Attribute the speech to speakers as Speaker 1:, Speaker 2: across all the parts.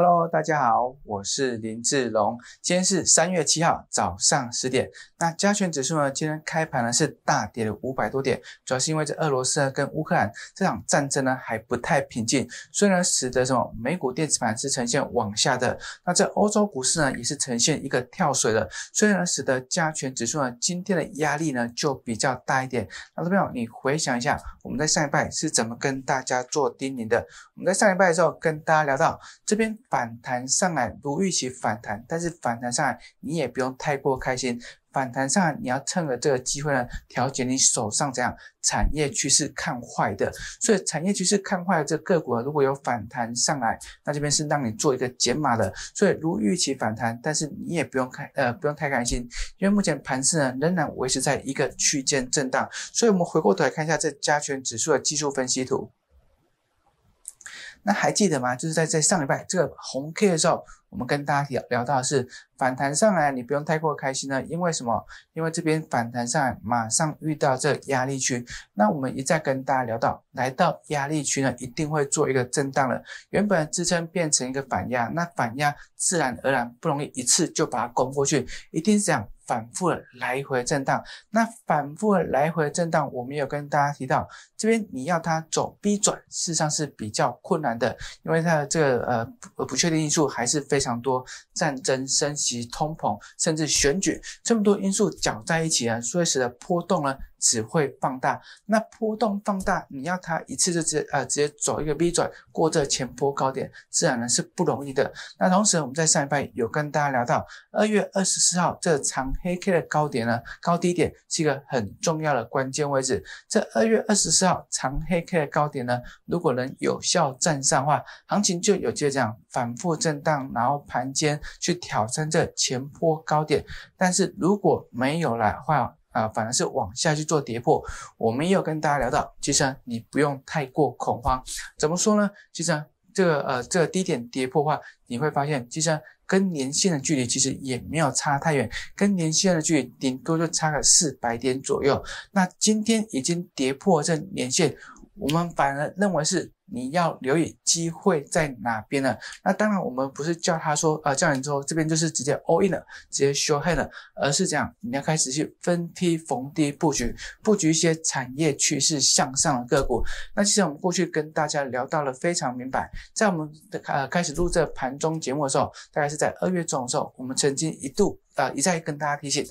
Speaker 1: Hello，大家好，我是林志龙。今天是三月七号早上十点。那加权指数呢？今天开盘呢是大跌了五百多点，主要是因为这俄罗斯跟乌克兰这场战争呢还不太平静，所以呢使得什么美股电子盘是呈现往下的。那这欧洲股市呢也是呈现一个跳水的，所以呢使得加权指数呢今天的压力呢就比较大一点。那这边，你回想一下，我们在上一拜是怎么跟大家做叮咛的？我们在上一拜的时候跟大家聊到这边。反弹上来如预期反弹，但是反弹上来你也不用太过开心。反弹上来你要趁着这个机会呢，调节你手上这样产业趋势看坏的。所以产业趋势看坏的这个股如果有反弹上来，那这边是让你做一个减码的。所以如预期反弹，但是你也不用开呃不用太开心，因为目前盘势呢仍然维持在一个区间震荡。所以我们回过头来看一下这加权指数的技术分析图。那还记得吗？就是在在上礼拜这个红 K 的时候，我们跟大家聊聊到的是反弹上来，你不用太过开心呢，因为什么？因为这边反弹上来，马上遇到这压力区。那我们一再跟大家聊到，来到压力区呢，一定会做一个震荡了。原本支撑变成一个反压，那反压自然而然不容易一次就把它攻过去，一定是这样。反复的来回震荡，那反复的来回震荡，我们有跟大家提到，这边你要它走 B 转，事实上是比较困难的，因为它的这个呃不确定因素还是非非常多，战争升级、通膨，甚至选举这么多因素搅在一起啊，所以使得波动呢。只会放大，那波动放大，你要它一次就直呃直接走一个 V 转过这前波高点，自然呢是不容易的。那同时我们在上一拜有跟大家聊到，二月二十四号这长黑 K 的高点呢，高低点是一个很重要的关键位置。这二月二十四号长黑 K 的高点呢，如果能有效站上的话，行情就有机会这样反复震荡，然后盘间去挑战这前波高点。但是如果没有来话，啊，反而是往下去做跌破。我们也有跟大家聊到，其实你不用太过恐慌。怎么说呢？其实这个呃，这个低点跌破的话，你会发现，其实跟年线的距离其实也没有差太远，跟年线的距离顶多就差个四百点左右。那今天已经跌破这年线，我们反而认为是。你要留意机会在哪边呢？那当然，我们不是叫他说，呃，叫你说这边就是直接 all in 了，直接 show hand 了，而是这样，你要开始去分批逢低布局，布局一些产业趋势向上的个股。那其实我们过去跟大家聊到了非常明白，在我们的呃开始录这盘中节目的时候，大概是在二月中的时候，我们曾经一度啊一再跟大家提醒。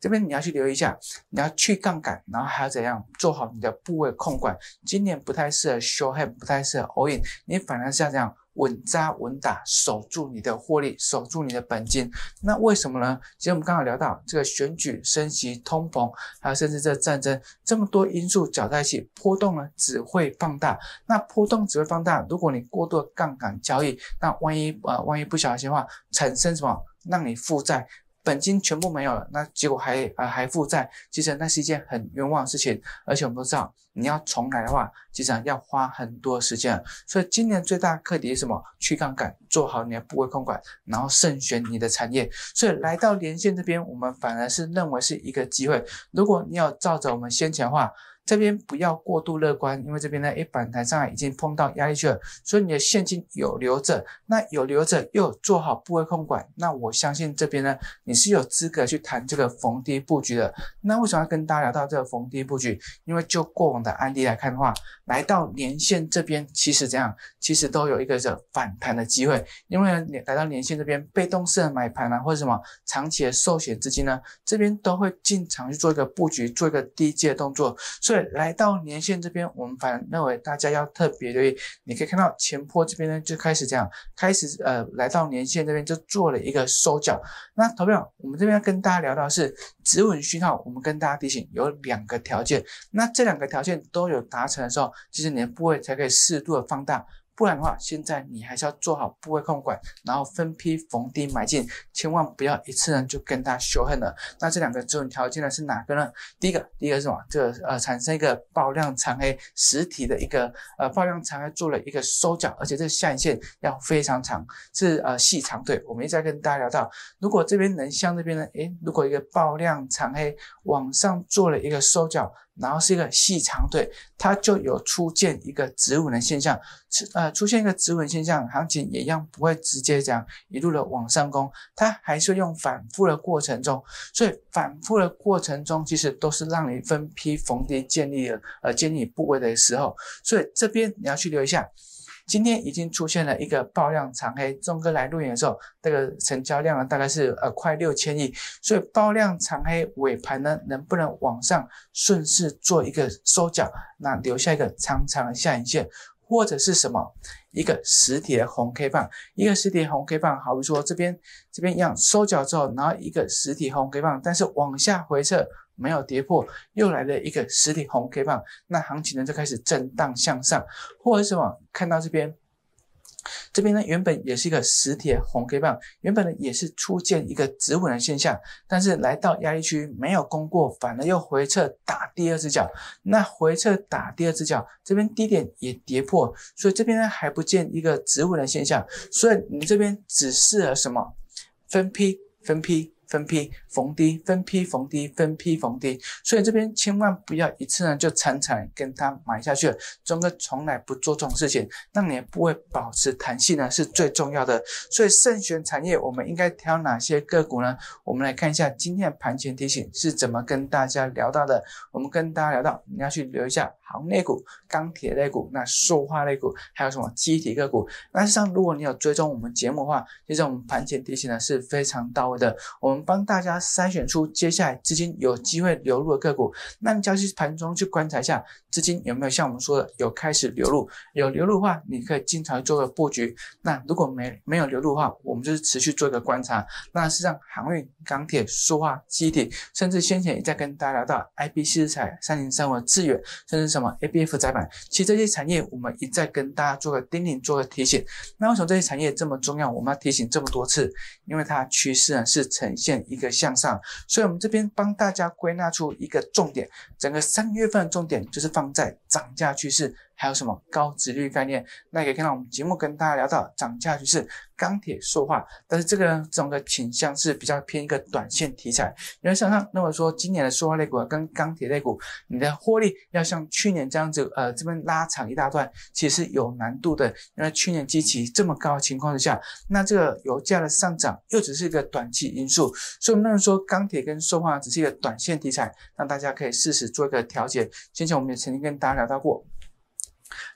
Speaker 1: 这边你要去留意一下，你要去杠杆，然后还要怎样做好你的部位控管。今年不太适合 show hand，不太适合 all in，你反而是要这样稳扎稳打，守住你的获利，守住你的本金。那为什么呢？其实我们刚刚聊到这个选举、升级、通膨，还有甚至这战争，这么多因素搅在一起，波动呢只会放大。那波动只会放大，如果你过度杠杆交易，那万一呃万一不小心的话，产生什么让你负债？本金全部没有了，那结果还啊还负债，其实那是一件很冤枉的事情。而且我们都知道，你要重来的话，其实要花很多时间。所以今年最大课题是什么？去杠杆，做好你的部位控管，然后慎选你的产业。所以来到连线这边，我们反而是认为是一个机会。如果你要照着我们先前的话。这边不要过度乐观，因为这边呢，一反弹上来已经碰到压力去了，所以你的现金有留着，那有留着又做好部位控管，那我相信这边呢，你是有资格去谈这个逢低布局的。那为什么要跟大家聊到这个逢低布局？因为就过往的案例来看的话，来到年线这边，其实这样，其实都有一个这反弹的机会，因为你来到年线这边，被动式的买盘啊，或者什么长期的寿险资金呢，这边都会进场去做一个布局，做一个低阶动作，所以。来到年线这边，我们反认为大家要特别留意。你可以看到前坡这边呢，就开始这样，开始呃，来到年线这边就做了一个收脚。那投票，我们这边要跟大家聊到是止稳讯号，我们跟大家提醒有两个条件，那这两个条件都有达成的时候，其实你的部位才可以适度的放大。不然的话，现在你还是要做好部位控管，然后分批逢低买进，千万不要一次呢就跟他修恨了。那这两个这种条件呢是哪个呢？第一个，第一个是什么？这个呃产生一个爆量长黑实体的一个呃爆量长黑做了一个收脚，而且这个下影线要非常长，是呃细长腿。我们一再跟大家聊到，如果这边能像这边呢，诶，如果一个爆量长黑往上做了一个收脚。然后是一个细长腿，它就有出现一个止稳的现象，呃，出现一个止稳现象，行情也一样不会直接这样一路的往上攻，它还是用反复的过程中，所以反复的过程中，其实都是让你分批逢低建立了呃建立部位的时候，所以这边你要去留一下。今天已经出现了一个爆量长黑，钟哥来录影的时候，这个成交量呢大概是呃快六千亿，所以爆量长黑尾盘呢能不能往上顺势做一个收脚，那留下一个长长的下影线，或者是什么一个实体的红 K 棒，一个实体红 K 棒，好比说这边这边一样收脚之后，然后一个实体红 K 棒，但是往下回撤。没有跌破，又来了一个实体红 K 棒，那行情呢就开始震荡向上，或者什么？看到这边，这边呢原本也是一个实体红 K 棒，原本呢也是出现一个止稳的现象，但是来到压力区没有攻过，反而又回撤打第二只脚，那回撤打第二只脚，这边低点也跌破，所以这边呢还不见一个止稳的现象，所以你这边只适合什么？分批，分批。分批逢低，分批逢低，分批逢低，所以这边千万不要一次呢就惨惨跟它买下去了。钟哥从来不做这种事情，让你的部位保持弹性呢是最重要的。所以慎选产业，我们应该挑哪些个股呢？我们来看一下今天的盘前提醒是怎么跟大家聊到的。我们跟大家聊到，你要去留一下行业股、钢铁类股、那塑化类股，还有什么机体个股。那实际上，如果你有追踪我们节目的话，其实我们盘前提醒呢是非常到位的。我们帮大家筛选出接下来资金有机会流入的个股，那你就要去盘中去观察一下资金有没有像我们说的有开始流入，有流入的话，你可以经常做个布局。那如果没没有流入的话，我们就是持续做一个观察。那实际上航运、钢铁、塑化、机体，甚至先前也在跟大家聊到 I B 四彩、三零三五的致远，甚至什么 A B F 窄板，其实这些产业我们一再跟大家做个叮咛、做个提醒。那为什么这些产业这么重要？我们要提醒这么多次，因为它趋势呢是呈现。一个向上，所以我们这边帮大家归纳出一个重点，整个三月份的重点就是放在涨价趋势。还有什么高值率概念？那可以看到我们节目跟大家聊到涨价趋势、钢铁塑化，但是这个呢，这种的倾向是比较偏一个短线题材。因为想想，那么说今年的塑化类股跟钢铁类股，你的获利要像去年这样子，呃，这边拉长一大段，其实有难度的。因为去年基期这么高的情况之下，那这个油价的上涨又只是一个短期因素，所以我们说钢铁跟塑化只是一个短线题材，那大家可以适时做一个调节。先前我们也曾经跟大家聊到过。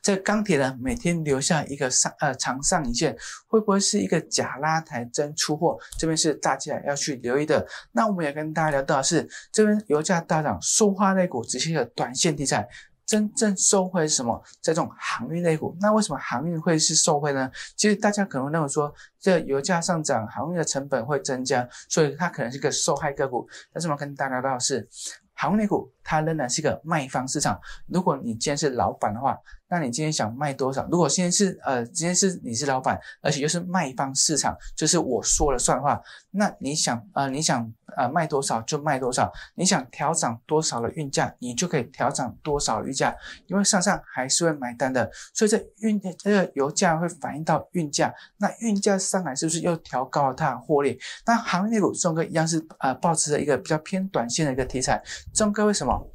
Speaker 1: 这钢铁呢，每天留下一个上呃长上影线，会不会是一个假拉抬真出货？这边是大家要去留意的。那我们也跟大家聊到的是，这边油价大涨，塑化类股只是一个短线题材，真正受惠是什么？这种航运类股。那为什么航运会是受惠呢？其实大家可能认为说，这油价上涨，航运的成本会增加，所以它可能是个受害个股。但是我们跟大家聊到的是，航运类股它仍然是一个卖方市场。如果你今天是老板的话，那你今天想卖多少？如果今天是呃，今天是你是老板，而且又是卖方市场，就是我说了算的话，那你想呃，你想呃卖多少就卖多少，你想调涨多少的运价，你就可以调涨多少的运价，因为上上还是会买单的，所以这运这个油价会反映到运价，那运价上来是不是又调高了它的获利？那行业股中哥一样是呃，保持着一个比较偏短线的一个题材，中哥为什么？好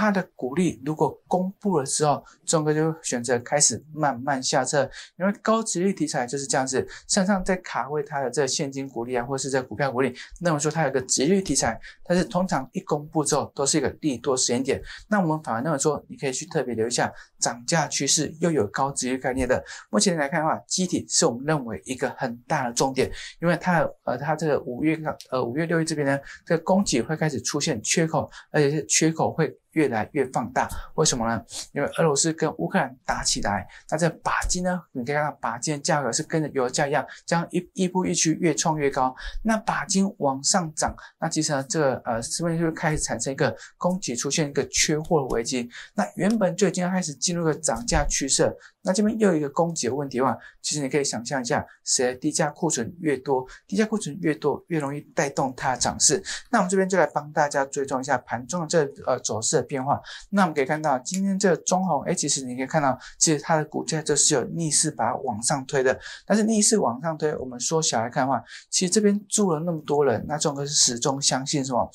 Speaker 1: 它的股利如果公布了之后，钟哥就选择开始慢慢下撤，因为高值率题材就是这样子，向上在卡位它的这现金股利啊，或者是这股票股利，那么说它有个值率题材，但是通常一公布之后都是一个利多时间点，那我们反而那么说，你可以去特别留意一下涨价趋势又有高值率概念的。目前来看的话，机体是我们认为一个很大的重点，因为它的呃它这个五月呃五月六月这边呢，这个供给会开始出现缺口，而且是缺口会。越来越放大，为什么呢？因为俄罗斯跟乌克兰打起来，那这钯金呢？你可以看到钯金的价格是跟着油价一样，这样一一步一趋，越创越高。那钯金往上涨，那其实呢，这个呃，是不是就开始产生一个供给出现一个缺货的危机？那原本就已经开始进入个涨价趋势。那这边又有一个供给的问题的话，其实你可以想象一下，谁低价库存越多，低价库存越多，越容易带动它的涨势。那我们这边就来帮大家追踪一下盘中的这呃走势变化。那我们可以看到，今天这个中红，哎，其实你可以看到，其实它的股价就是有逆势把它往上推的。但是逆势往上推，我们缩小来看的话，其实这边住了那么多人，那中哥是始终相信什么？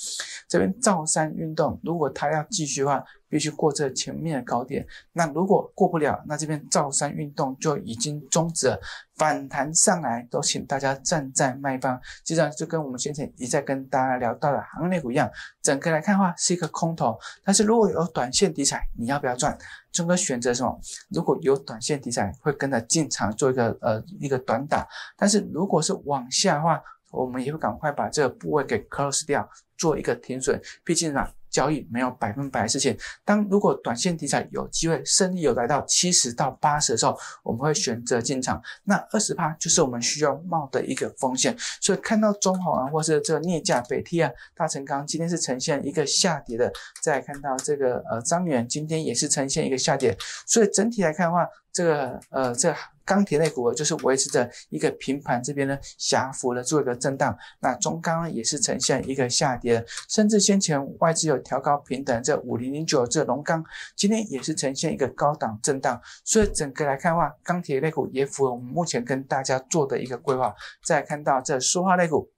Speaker 1: 这边造山运动，如果它要继续的话，必须过这前面的高点。那如果过不了，那这边造山运动就已经终止。反弹上来，都请大家站在卖方。实际上就跟我们先前一再跟大家聊到的行业股一样，整个来看的话是一个空头。但是如果有短线题材，你要不要赚？钟哥选择什么？如果有短线题材，会跟着进场做一个呃一个短打。但是如果是往下的话，我们也会赶快把这个部位给 close 掉，做一个停损。毕竟啊。交易没有百分百的事情。当如果短线题材有机会胜利有来到七十到八十的时候，我们会选择进场。那二十趴就是我们需要冒的一个风险。所以看到中红啊，或是这个镍价、北 T 啊、大成钢今天是呈现一个下跌的。再看到这个呃张元今天也是呈现一个下跌。所以整体来看的话，这个呃这。钢铁类股就是维持着一个平盘，这边呢狭幅的做一个震荡。那中钢呢也是呈现一个下跌，甚至先前外资有调高平等，这五零零九这龙钢今天也是呈现一个高档震荡。所以整个来看的话，钢铁类股也符合我们目前跟大家做的一个规划。再看到这塑化类股。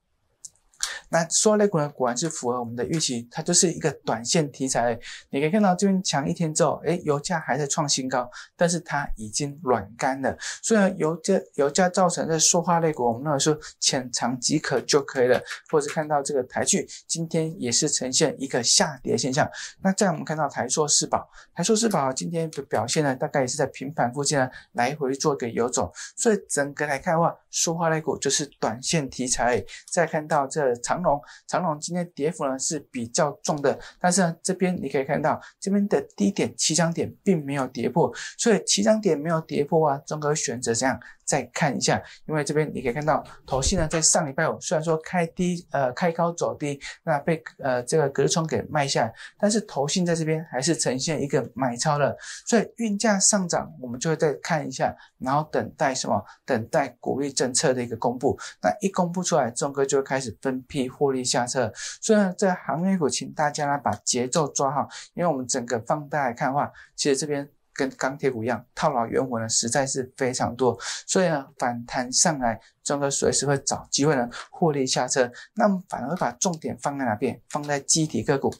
Speaker 1: 那塑类股呢，果然是符合我们的预期，它就是一个短线题材。你可以看到这边强一天之后，哎，油价还在创新高，但是它已经软干了。虽然油价油价造成的塑化类股，我们认为说浅尝即可就可以了。或者看到这个台剧今天也是呈现一个下跌现象。那再我们看到台塑四宝，台塑四宝今天的表现呢，大概也是在平盘附近呢来回做个游走。所以整个来看的话，塑化类股就是短线题材。再看到这长长龙，长龙今天跌幅呢是比较重的，但是呢这边你可以看到这边的低点起涨点并没有跌破，所以起涨点没有跌破啊，综合选择这样。再看一下，因为这边你可以看到，头信呢在上礼拜五虽然说开低，呃开高走低，那被呃这个隔日冲给卖下，但是头信在这边还是呈现一个买超的，所以运价上涨，我们就会再看一下，然后等待什么？等待鼓励政策的一个公布，那一公布出来，中哥就会开始分批获利下车。所以呢，这行业股，请大家呢把节奏抓好，因为我们整个放大来看的话，其实这边。跟钢铁股一样，套牢原文呢实在是非常多，所以呢反弹上来，庄哥随时会找机会呢获利下车。那么反而会把重点放在哪边？放在基体个股。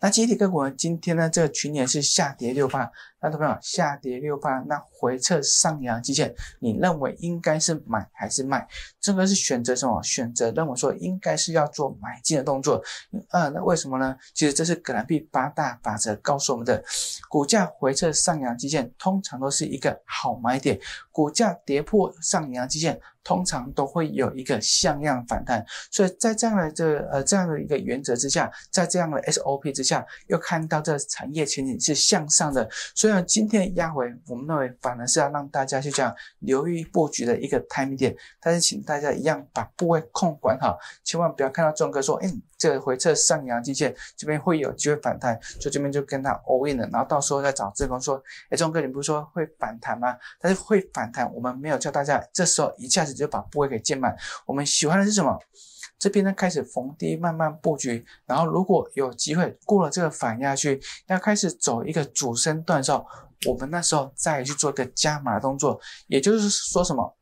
Speaker 1: 那集体个股呢？今天呢，这个群年是下跌六八，那朋友下跌六八，那回撤上扬基线，你认为应该是买还是卖？这个是选择什么？选择认为说应该是要做买进的动作。呃，那为什么呢？其实这是格兰币八大法则告诉我们的，股价回撤上扬基线，通常都是一个好买点；股价跌破上扬基线。通常都会有一个像样反弹，所以在这样的这呃这样的一个原则之下，在这样的 SOP 之下，又看到这产业前景是向上的，所以呢，今天压回，我们认为反而是要让大家去这样留意布局的一个 timing 点，但是请大家一样把部位控管好，千万不要看到钟哥说，哎，这个回撤上扬基线这边会有机会反弹，所以这边就跟他 all in 了，然后到时候再找志工说，哎，钟哥你不是说会反弹吗？但是会反弹，我们没有叫大家这时候一下子。就把部位给建满。我们喜欢的是什么？这边呢开始逢低慢慢布局，然后如果有机会过了这个反压区，要开始走一个主升段的时候，我们那时候再去做一个加码动作。也就是说什么？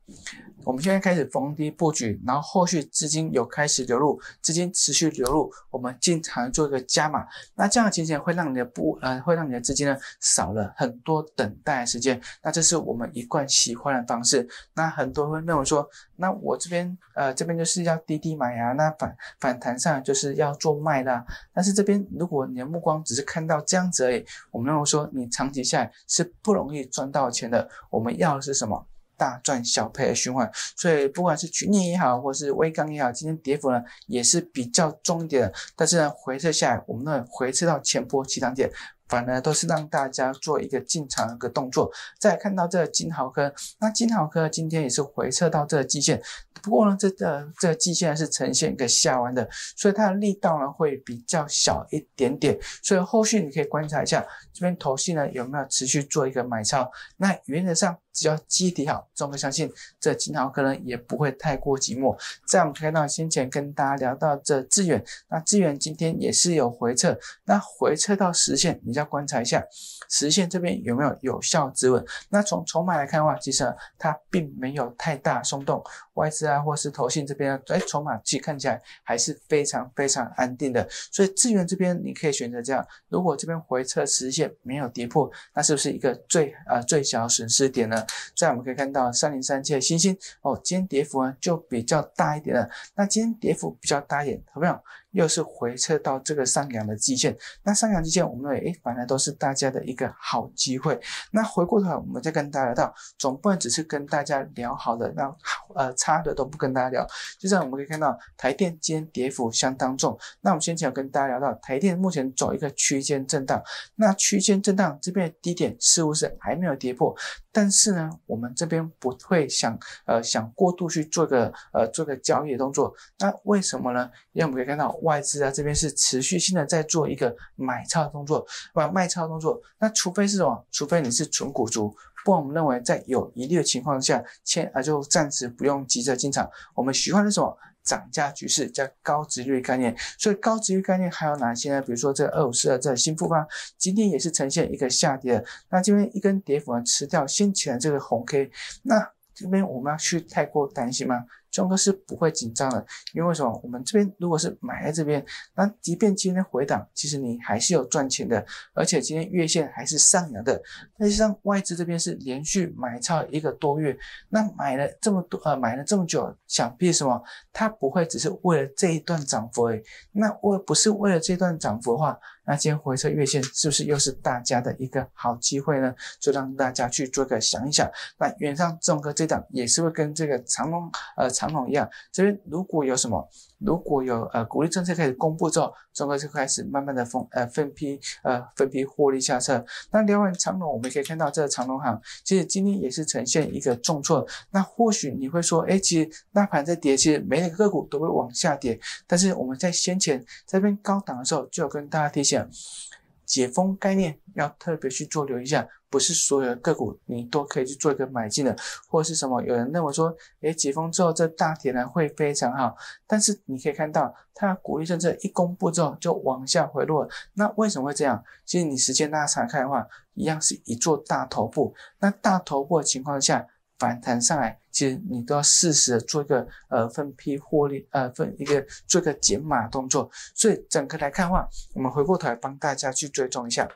Speaker 1: 我们现在开始逢低布局，然后后续资金有开始流入，资金持续流入，我们经常做一个加码。那这样的情形会让你的不呃，会让你的资金呢少了很多等待时间。那这是我们一贯喜欢的方式。那很多人会认为说，那我这边呃这边就是要低低买啊，那反反弹上就是要做卖的。但是这边如果你的目光只是看到这样子而已，我们认为说你长期下来是不容易赚到钱的。我们要的是什么？大赚小赔的循环，所以不管是群年也好，或是微钢也好，今天跌幅呢也是比较重一点的。但是呢，回撤下来，我们呢回撤到前波起涨点，反而都是让大家做一个进场的一个动作。再看到这个金豪科，那金豪科今天也是回撤到这个季线，不过呢，这个这个季线是呈现一个下弯的，所以它的力道呢会比较小一点点。所以后续你可以观察一下这边头绪呢有没有持续做一个买超。那原则上。只要基底好，钟哥相信这金豪可能也不会太过寂寞。在我们看到先前跟大家聊到这致远，那致远今天也是有回撤，那回撤到实线，你要观察一下实线这边有没有有效止稳。那从筹码来看的话，其实它并没有太大松动，外资啊或是投信这边，哎，筹码其实看起来还是非常非常安定的。所以资源这边你可以选择这样，如果这边回撤实线没有跌破，那是不是一个最呃最小损失点呢？在我们可以看到三零三七的星星哦，今天跌幅呢就比较大一点了。那今天跌幅比较大一点，好不好？又是回撤到这个上扬的基线，那上扬基线我们认为，诶，反而都是大家的一个好机会。那回过头来，我们再跟大家聊到，总不能只是跟大家聊好的，那呃差的都不跟大家聊。就这样，我们可以看到台电今天跌幅相当重。那我们先前有跟大家聊到，台电目前走一个区间震荡，那区间震荡这边的低点似乎是还没有跌破，但是呢，我们这边不会想呃想过度去做个呃做个交易的动作。那为什么呢？因为我们可以看到。外资啊，这边是持续性的在做一个买超动作，不卖超动作。那除非是什么？除非你是纯股族，不然我们认为在有疑虑的情况下，先啊就暂时不用急着进场。我们喜欢的什么？涨价局势加高值率概念。所以高值率概念还有哪些呢？比如说这二五四二这新复方，今天也是呈现一个下跌。那这边一根跌幅呢，吃掉先前这个红 K。那这边我们要去太过担心吗？钟哥是不会紧张的，因为什么？我们这边如果是买在这边，那即便今天回档，其实你还是有赚钱的，而且今天月线还是上扬的。那实际上外资这边是连续买超一个多月，那买了这么多，呃，买了这么久，想必什么？它不会只是为了这一段涨幅已。那为不是为了这段涨幅的话，那今天回撤月线是不是又是大家的一个好机会呢？就让大家去做个想一想。那原上钟哥这档也是会跟这个长龙，呃长。龙一样，这边如果有什么，如果有呃鼓励政策开始公布之后，中国就开始慢慢的分呃分批呃分批获利下车。那聊完长隆，我们可以看到这个长隆行，其实今天也是呈现一个重挫。那或许你会说，哎，其实大盘在跌，其实每一个个股都会往下跌。但是我们在先前这边高档的时候，就有跟大家提醒。解封概念要特别去做留意一下，不是所有的个股你都可以去做一个买进的，或者是什么？有人认为说，诶，解封之后这大跌呢会非常好，但是你可以看到它鼓励政策一公布之后就往下回落，那为什么会这样？其实你时间拉长看的话，一样是一座大头部，那大头部的情况下。反弹上来，其实你都要适时的做一个呃分批获利，呃分一个做一个减码动作。所以整个来看的话，我们回过头来帮大家去追踪一下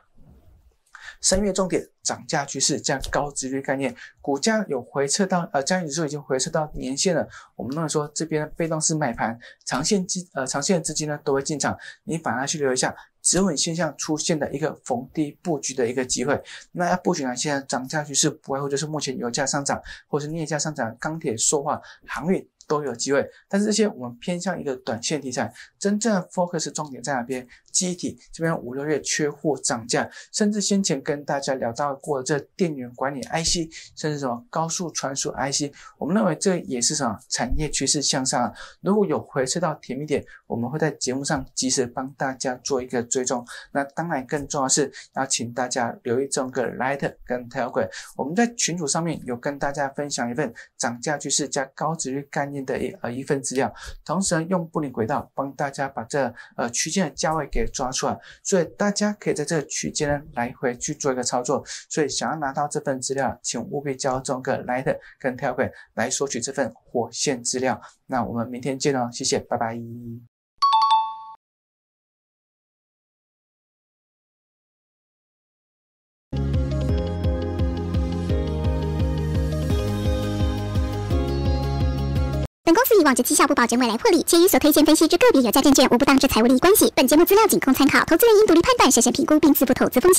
Speaker 1: 三月重点涨价趋势这样高值率概念，股价有回撤到呃，交易指数已经回撤到年线了。我们认为说这边被动式买盘，长线资呃长线资金呢都会进场，你反而去留一下。止稳现象出现的一个逢低布局的一个机会，那要布局呢？现在涨价趋势不外乎就是目前油价上涨，或是镍价上涨，钢铁、塑化、航运。都有机会，但是这些我们偏向一个短线题材，真正的 focus 重点在哪边？机体这边五六月缺货涨价，甚至先前跟大家聊到过这电源管理 IC，甚至什么高速传输 IC，我们认为这也是什么产业趋势向上。如果有回撤到甜蜜点，我们会在节目上及时帮大家做一个追踪。那当然更重要是要请大家留意这个 Light 跟 Telegram，我们在群组上面有跟大家分享一份涨价趋势加高值率概念。的一呃一份资料，同时呢用布林轨道帮大家把这呃区间的价位给抓出来，所以大家可以在这个区间呢来回去做一个操作。所以想要拿到这份资料，请务必交中个 Light 跟 Telegram 来索取这份火线资料。那我们明天见哦，谢谢，拜拜。
Speaker 2: 本公司以往之绩效不保证未来获利，且与所推荐分析之个别有价证券无不当之财务利益关系。本节目资料仅供参考，投资人应独立判断、审慎评估并自负投资风险。